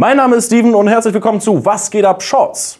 Mein Name ist Steven und herzlich willkommen zu Was geht ab Shorts?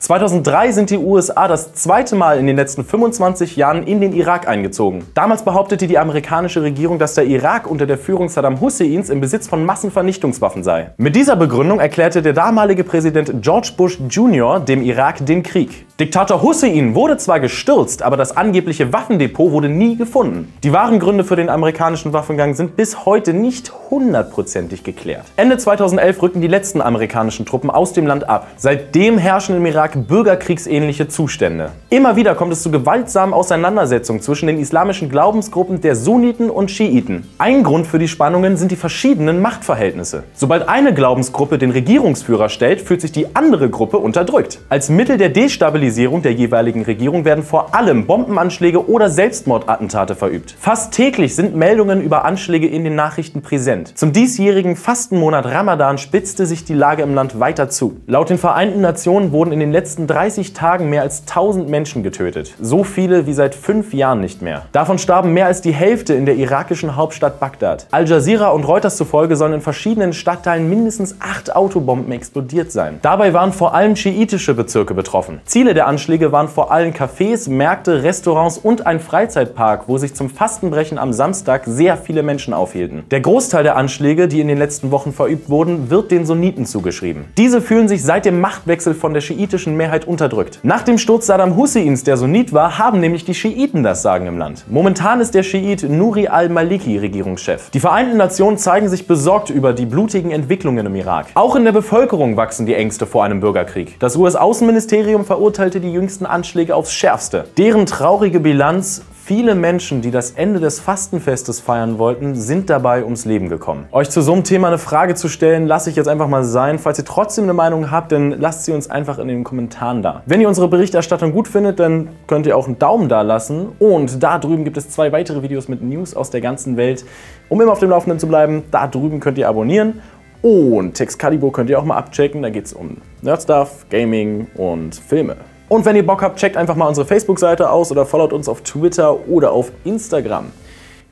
2003 sind die USA das zweite Mal in den letzten 25 Jahren in den Irak eingezogen. Damals behauptete die amerikanische Regierung, dass der Irak unter der Führung Saddam Husseins im Besitz von Massenvernichtungswaffen sei. Mit dieser Begründung erklärte der damalige Präsident George Bush Jr. dem Irak den Krieg. Diktator Hussein wurde zwar gestürzt, aber das angebliche Waffendepot wurde nie gefunden. Die wahren Gründe für den amerikanischen Waffengang sind bis heute nicht hundertprozentig geklärt. Ende 2011 rückten die letzten amerikanischen Truppen aus dem Land ab. Seitdem herrschen im Irak bürgerkriegsähnliche Zustände. Immer wieder kommt es zu gewaltsamen Auseinandersetzungen zwischen den islamischen Glaubensgruppen der Sunniten und Schiiten. Ein Grund für die Spannungen sind die verschiedenen Machtverhältnisse. Sobald eine Glaubensgruppe den Regierungsführer stellt, fühlt sich die andere Gruppe unterdrückt. Als Mittel der Destabilisierung der jeweiligen Regierung werden vor allem Bombenanschläge oder Selbstmordattentate verübt. Fast täglich sind Meldungen über Anschläge in den Nachrichten präsent. Zum diesjährigen Fastenmonat Ramadan spitzte sich die Lage im Land weiter zu. Laut den Vereinten Nationen wurden in den letzten letzten 30 Tagen mehr als 1000 Menschen getötet. So viele wie seit fünf Jahren nicht mehr. Davon starben mehr als die Hälfte in der irakischen Hauptstadt Bagdad. Al Jazeera und Reuters zufolge sollen in verschiedenen Stadtteilen mindestens acht Autobomben explodiert sein. Dabei waren vor allem schiitische Bezirke betroffen. Ziele der Anschläge waren vor allem Cafés, Märkte, Restaurants und ein Freizeitpark, wo sich zum Fastenbrechen am Samstag sehr viele Menschen aufhielten. Der Großteil der Anschläge, die in den letzten Wochen verübt wurden, wird den Sunniten zugeschrieben. Diese fühlen sich seit dem Machtwechsel von der schiitischen Mehrheit unterdrückt. Nach dem Sturz Saddam Husseins, der Sunnit war, haben nämlich die Schiiten das Sagen im Land. Momentan ist der Schiit Nuri al-Maliki Regierungschef. Die Vereinten Nationen zeigen sich besorgt über die blutigen Entwicklungen im Irak. Auch in der Bevölkerung wachsen die Ängste vor einem Bürgerkrieg. Das US-Außenministerium verurteilte die jüngsten Anschläge aufs Schärfste. Deren traurige Bilanz Viele Menschen, die das Ende des Fastenfestes feiern wollten, sind dabei ums Leben gekommen. Euch zu so einem Thema eine Frage zu stellen, lasse ich jetzt einfach mal sein. Falls ihr trotzdem eine Meinung habt, dann lasst sie uns einfach in den Kommentaren da. Wenn ihr unsere Berichterstattung gut findet, dann könnt ihr auch einen Daumen da lassen. Und da drüben gibt es zwei weitere Videos mit News aus der ganzen Welt. Um immer auf dem Laufenden zu bleiben, da drüben könnt ihr abonnieren. Und Texcalibur könnt ihr auch mal abchecken. Da geht es um Nerdstuff, Gaming und Filme. Und wenn ihr Bock habt, checkt einfach mal unsere Facebook-Seite aus oder followt uns auf Twitter oder auf Instagram.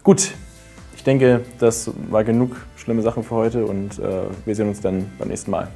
Gut, ich denke, das war genug schlimme Sachen für heute und äh, wir sehen uns dann beim nächsten Mal.